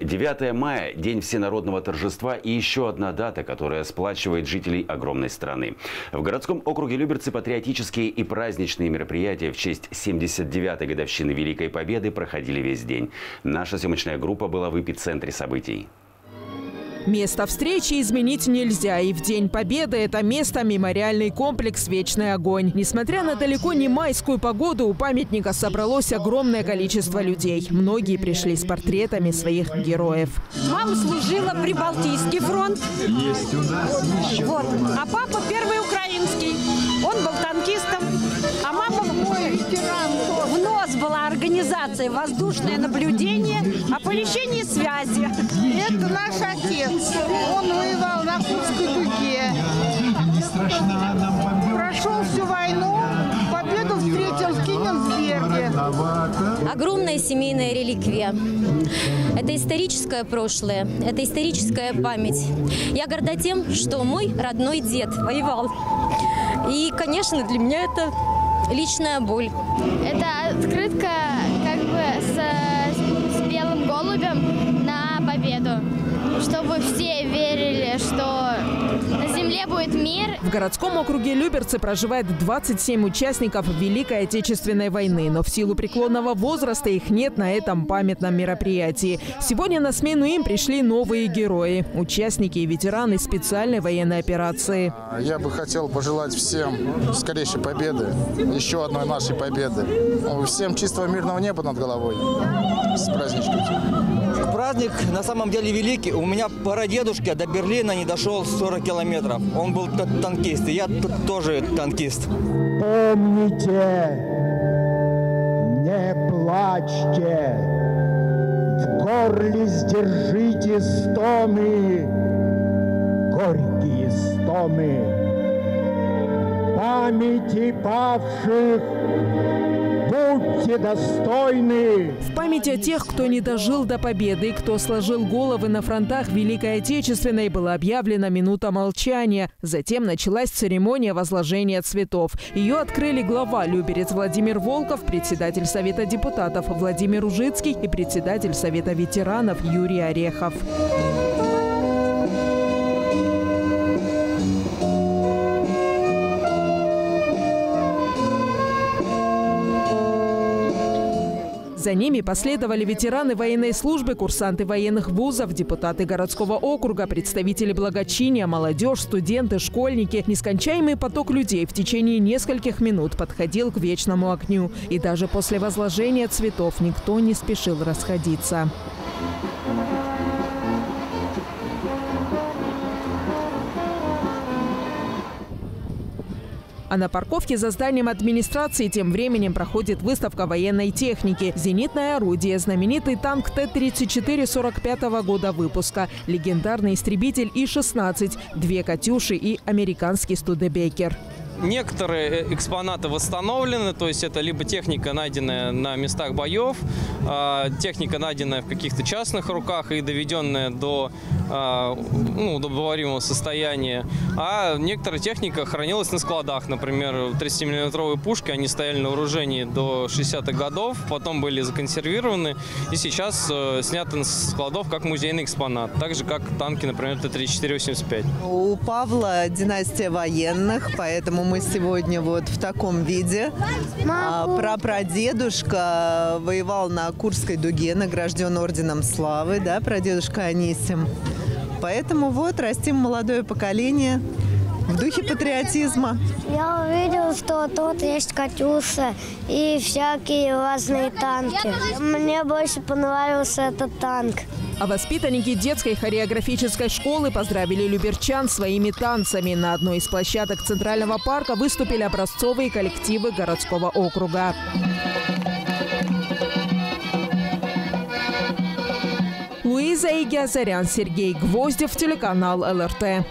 9 мая – День всенародного торжества и еще одна дата, которая сплачивает жителей огромной страны. В городском округе Люберцы патриотические и праздничные мероприятия в честь 79-й годовщины Великой Победы проходили весь день. Наша съемочная группа была в эпицентре событий. Место встречи изменить нельзя. И в День Победы это место – мемориальный комплекс «Вечный огонь». Несмотря на далеко не майскую погоду, у памятника собралось огромное количество людей. Многие пришли с портретами своих героев. Мама служила при Балтийский фронт. Есть у нас еще. Вот. А папа первый украинский. Он был танкистом. А мама была организация «Воздушное наблюдение», оповещение связи. Это наш отец. Он воевал на Курской дуге. Прошел всю войну, победу встретил в Киненсберге. Огромная семейная реликвия. Это историческое прошлое, это историческая память. Я горда тем, что мой родной дед воевал. И, конечно, для меня это личная боль. Это открытка как бы с, с белым голубем на победу, чтобы все верили, что земле будет мир. В городском округе Люберцы проживает 27 участников Великой Отечественной войны, но в силу преклонного возраста их нет на этом памятном мероприятии. Сегодня на смену им пришли новые герои – участники и ветераны специальной военной операции. Я бы хотел пожелать всем скорейшей победы, еще одной нашей победы. Всем чистого мирного неба над головой. С праздничком. Праздник на самом деле великий. У меня прадедушка до Берлина не дошел 40 километров. Он был танкист, и я тоже танкист. Помните, не плачьте, в горле сдержите стоны, горькие стоны. Памяти павших будьте достойны. В память о тех, кто не дожил до победы и кто сложил головы на фронтах Великой Отечественной, была объявлена минута молчания. Затем началась церемония возложения цветов. Ее открыли глава Люберец Владимир Волков, председатель Совета депутатов Владимир Ужицкий и председатель Совета ветеранов Юрий Орехов. За ними последовали ветераны военной службы, курсанты военных вузов, депутаты городского округа, представители благочиния, молодежь, студенты, школьники. Нескончаемый поток людей в течение нескольких минут подходил к вечному огню. И даже после возложения цветов никто не спешил расходиться. А на парковке за зданием администрации тем временем проходит выставка военной техники. Зенитное орудие, знаменитый танк Т-34 45 года выпуска, легендарный истребитель И-16, две «Катюши» и американский «Студебекер». Некоторые э, экспонаты восстановлены, то есть это либо техника, найденная на местах боев, а, техника, найденная в каких-то частных руках и доведенная до а, ну, удобоваримого состояния, а некоторая техника хранилась на складах. Например, 30-миллиметровые пушки, они стояли на вооружении до 60-х годов, потом были законсервированы и сейчас э, сняты с складов как музейный экспонат, так же как танки, например, Т-34-85. У Павла династия военных, поэтому мы сегодня вот в таком виде. А, Прапрадедушка воевал на Курской дуге, награжден орденом славы, да, прадедушка Анисим. Поэтому вот растим молодое поколение в духе патриотизма. Я увидел, что тут есть «Катюша» и всякие разные танки. Мне больше понравился этот танк. А воспитанники детской хореографической школы поздравили люберчан своими танцами. На одной из площадок Центрального парка выступили образцовые коллективы городского округа. Луиза Игиазарян, Сергей Гвоздев, телеканал ЛРТ.